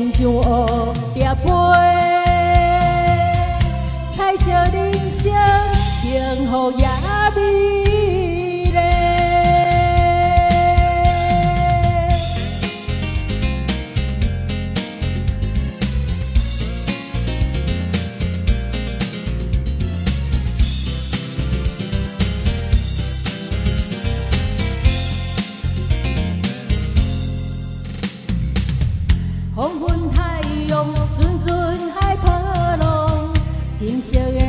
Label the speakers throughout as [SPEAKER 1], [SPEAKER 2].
[SPEAKER 1] 亲像蝴蝶飞，彩色人生幸福也美。今宵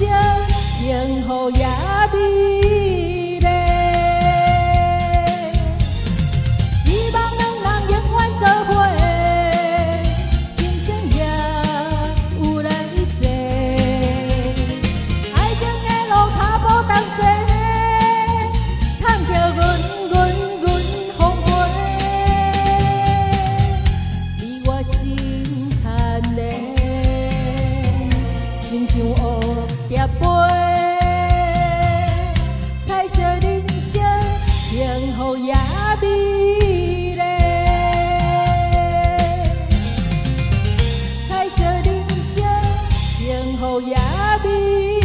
[SPEAKER 1] 人生幸福也美彩色人生，幸福也美丽。彩色人生，幸福也美。